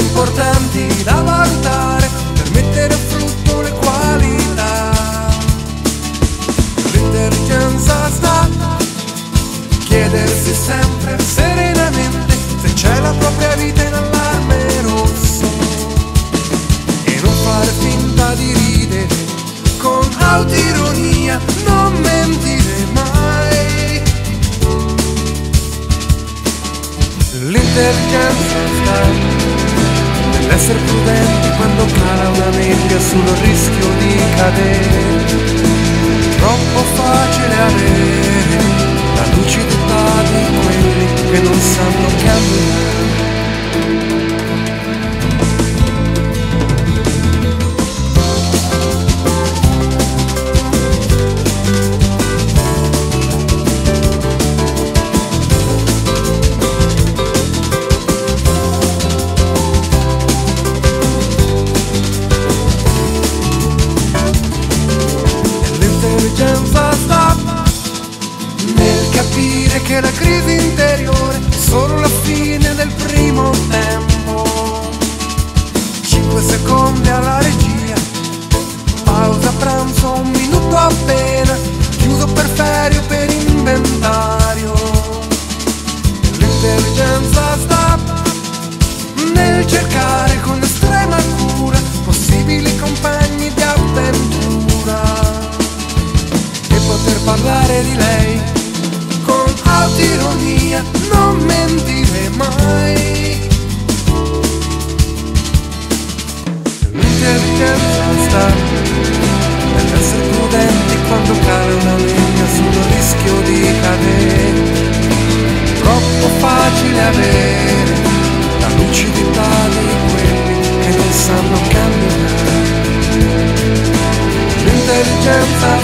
importanti da valutare per mettere a frutto le qualità. L'intelligenza sta chiedersi sempre serenamente se c'è la propria vita in allarme rosso e non far finta di ridere con autironia, non. L'intelligenza sta nell'essere prudenti quando cala una nebbia sul rischio di cadere. Troppo facile avere capire che la crisi interiore è solo la fine del primo tempo. 5 secondi alla regia, pausa pranzo, un minuto appena, chiuso per ferie o per inventario. L'intelligenza L'intelligenza sta